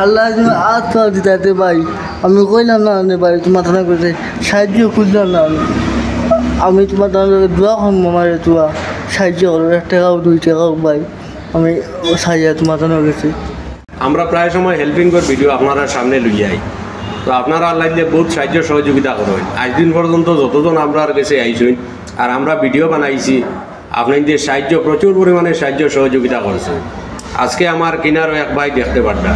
আল্লাহ তুমি আত্মা দিতে ভাই। আমি কইলাম না নে ভাই, তোমার থানা করতে সাহায্য খুঁজলাম না আমি। আমি তোমার দোয়া খাম আমার তোয়া সাহায্য করো, এক টাকাও দুই টাকাও ভাই। আমি সাহায্য তোমার থানা গেছি আমরা প্রায় সময় হেল্পিং কর ভিডিও আপনারা সামনে লই যাই তো আপনারা আল্লাহ দিয়ে বহুত সাহায্য সহযোগিতা করেন। আজ দিন পর্যন্ত যতজন আমরা কাছে আইসইন আর আমরা ভিডিও বানাইছি আপনাদের সাহায্য, প্রচুর পরিমাণে সাহায্য সহযোগিতা করছে আজকে আমার কিনারও এক ভাই দেখতে পারটা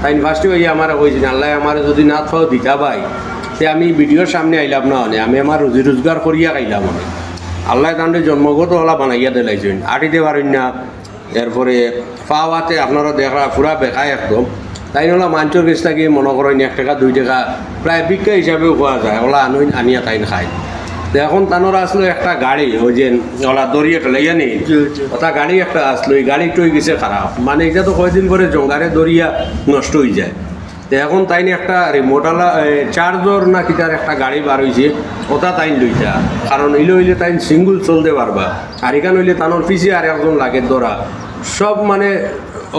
তাই ফার্স্টে ওই আমার কইছেন আল্লাহ আমার যদি না থাও দিতা ভাই, তে আমি ভিডিওর সামনে আইলাম না অনে আমি আমার রুজি রোজগার করিয়া খাইলাম অনেক আল্লাহ তাহলে জন্মগত ওলা বানাইয়া দিলাইছেন, আটিতে পারেন না। এরপরে পাওয়াতে আপনারা দেখা পুরা বেখায় একদম। তাই হলো মাঞ্চর গেছ থাকি মনে করেন এক টাকা, দুই টাকা প্রায় বিজ্ঞা হিসাবেও খোয়া যায়। ওলা আনুন আনিয়া তাইন খায়। তো এখন তানোরা আসলো একটা গাড়ি ওই যে ওলা দরিয়া টেলাইয়া নেই জি, জি। ওটা গাড়ি একটা আসলো এই গাড়িটা হয়ে গেছে খারাপ। মানে এটা তো কয়দিন পরে জঙ্গারে দরিয়া নষ্ট হয়ে যায়। তো এখন তাইনি একটা রিমোটালা চার্জর না কি তার একটা গাড়ি বার হয়েছে ওটা তাইন লইতা। কারণ ইলে হইলে তাইন সিঙ্গুল চলতে পারবা। আর এখান হইলে তানোর পিছিয়ে আর একজন লাগে ধরা সব মানে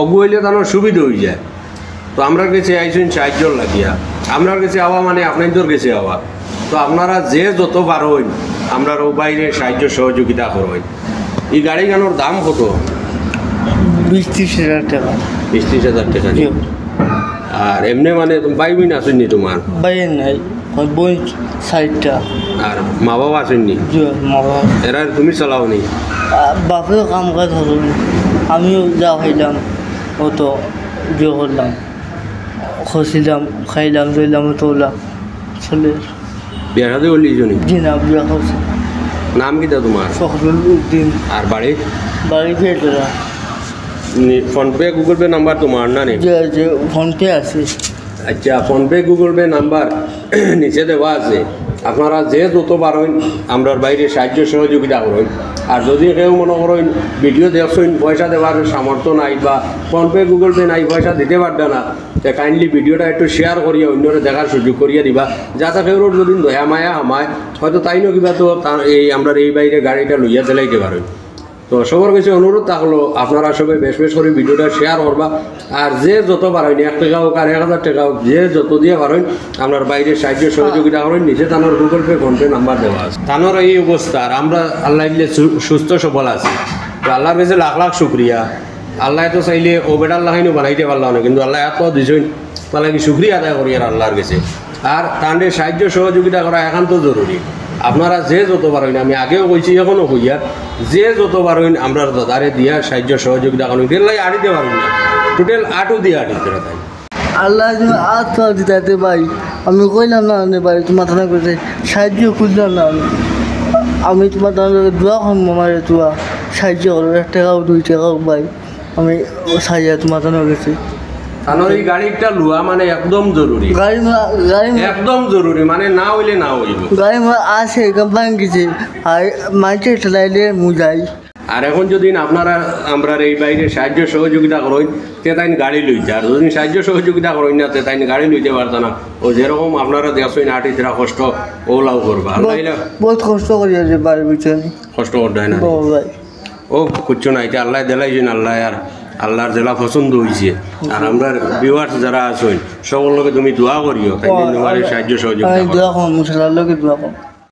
অগু হইলে তানোর সুবিধা হয়ে যায়। তো আমরা গেছি আইসুন সাহায্য লাগিয়া। আপনার কাছে আওয়া মানে আপনাদের গেছে আওয়া। তো আপনারা যে যত পারেন আমরা ও বাইরে সাহায্য সহযোগিতা করবেন। এই গাড়ি গানোর দাম কত? বিশ ত্রিশ হাজার টাকা। বিশ ত্রিশ হাজার টাকা জি। আর এমনি মানে বাইবিন আসেননি তোমার? বাইরে নাই। বোন সাইডটা আর মা বাবা আসেননি? জি, মা বাবা এরা তুমি চালাও নি বাপেও কাম কাজ হলো। আমিও যা হইলাম ও তো যে করলাম। খসিলাম খাইলাম দইলাম তোলা চলে বিয়ার সাথে বললি জনি জি না বিয়া করছে। নাম কিটা তোমার? ফখরুল উদ্দিন। আর বাড়ি? বাড়ি ফেরা ফোনপে গুগল পে নাম্বার তোমার না নেই যে যে ফোনপে আছে। আচ্ছা ফোনপে গুগল পে নাম্বার নিচে দেওয়া আছে। আপনারা যে যত পারেন আমরার বাইরে সাহায্য সহযোগিতা করেন। আর যদি কেউ মনে করেন, ভিডিও দেখছেন, পয়সা দেওয়ার সামর্থ্য নাই বা ফোনপে গুগল পে নাই, পয়সা দিতে পারবে না, তে কাইন্ডলি ভিডিওটা একটু শেয়ার করিয়া অন্যরা দেখার সুযোগ করিয়া দিবা। যাতে কেউ যদি দয়া, মায়া আমায়, হয়তো তাই কিবা তো এই আমরা এই বাইরে গাড়িটা লইয়া দিলাইতে পারেন। তো সবার কাছে অনুরোধ থাকল আপনারা সবাই বেশ বেশ করে ভিডিওটা শেয়ার করবা। আর যে যত পারেন এক টাকা হোক আর এক হাজার টাকা হোক যে যত দিয়ে পারেন আপনার বাইরে সাহায্য সহযোগিতা করেন নিজে তানোর Google Pay PhonePe number দেওয়া আছে। তানোর এই অবস্থা আর আমরা আল্লাহ দিলে সুস্থ সবল আছি। তো আল্লাহর কাছে লাখ লাখ শুক্রিয়া। আল্লাহ তো চাইলে ও বেটার লাগাইনো বানাইতে পারলাম না কিন্তু আল্লাহ এত দিছেন তাহলে কি শুক্রিয়া আদায় করি আর আল্লাহর কাছে? আর তাদের সাহায্য সহযোগিতা করা একান্ত জরুরি। আপনারা যে যত পারেন আমি আগেও কইছি এখনও কইয়া যে যত পারেন আমরা দাদারে দিয়া সাহায্য সহযোগিতা করেন। লাই আড়িতে পারেন না। টোটাল আটও দিয়ে আড়িতে তাই আল্লাহ আত্মা দিতে ভাই, আমি কইলাম না নে ভাই, তোমার থানা করতে সাহায্য খুঁজলাম না আমি। আমি তোমার থানা দোয়া খাম আমার সাহায্য করো, এক টাকাও, দুই টাকাও ভাই, আমি সাহায্য তোমার থানা গেছি তানোর এই গাড়িটা লুয়া মানে একদম জরুরি গাড়ি গাড়ি একদম জরুরি মানে না হইলে না হইব। গাড়ি আছে কোম্পানি গেছে আর মাইকে চালাইলে মুজাই আর এখন যদি আপনারা আমরা এই বাইরে সাহায্য সহযোগিতা করেন তে তাই গাড়ি লইতে আর যদি সাহায্য সহযোগিতা করেন না তে তাই গাড়ি লইতে পারতো না ও যেরকম আপনারা দেখছেন আটিতরা কষ্ট ওলাও করবা। বহুত কষ্ট করি আছে বাড়ির পিছনে। কষ্ট করতে হয় না। ও কুচ্ছু নাই এটা আল্লাহ দিলাইছেন আল্লাহ আর আল্লাহর জেলা পছন্দ হয়েছে আর আমরা ভিউয়ার্স যারা আছেন সকল লোকে তুমি দোয়া করিও তাই তোমার সাহায্য সহযোগিতা দোয়া করো। মুসলার লোকে দোয়া কম